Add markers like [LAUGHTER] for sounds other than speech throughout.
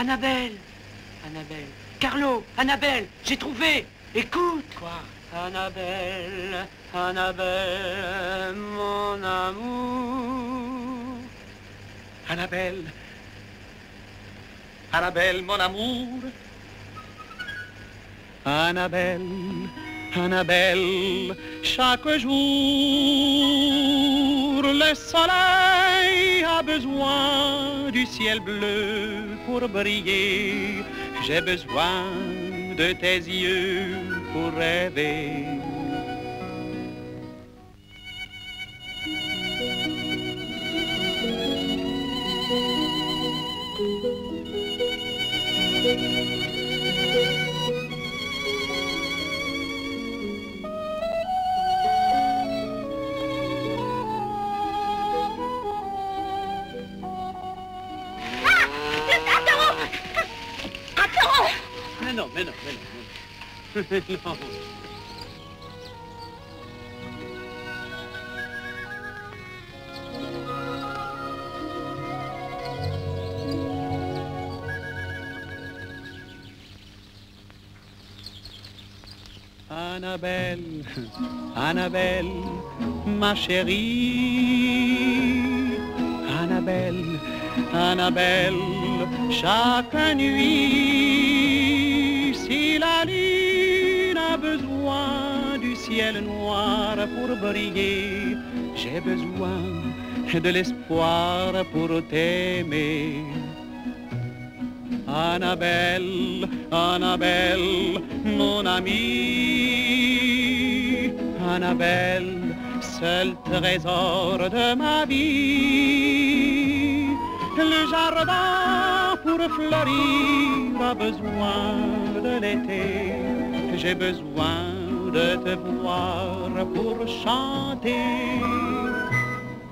Annabelle. Annabelle. Carlo Annabelle J'ai trouvé. Écoute. Quoi? Annabelle Annabelle Mon amour. Annabelle. Annabelle, mon amour. Annabelle, Annabelle, chaque jour le soleil a besoin du ciel bleu pour briller. J'ai besoin de tes yeux pour rêver. Non, mais non, mais. [LAUGHS] Annabelle, Annabelle, ma chérie. Annabelle, Annabelle, chaque nuit, si la lune a besoin du ciel noir pour briller, j'ai besoin de l'espoir pour t'aimer. Annabelle, Annabelle, mon amie. Annabelle, seul trésor de ma vie. Le jardin pour fleurir a besoin de l'été. J'ai besoin de te voir pour chanter.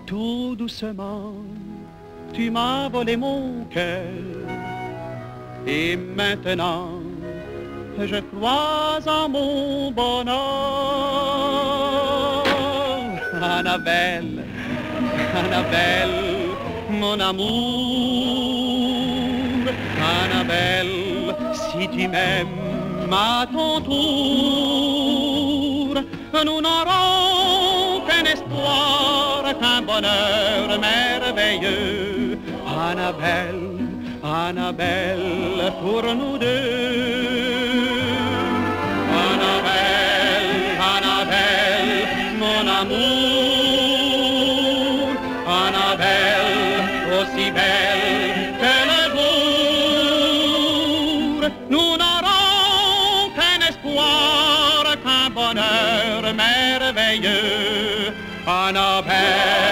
Tout doucement, tu m'as volé mon cœur. Et maintenant, je crois en mon bonheur. Annabelle, Annabelle, mon amour. Si tu m'aimes à ton tour, nous n'aurons qu'un espoir, qu'un bonheur merveilleux. Annabelle, Annabelle, pour nous deux. Annabelle, Annabelle, mon amour. Nous n'aurons qu'un espoir, qu'un bonheur merveilleux. Annabelle.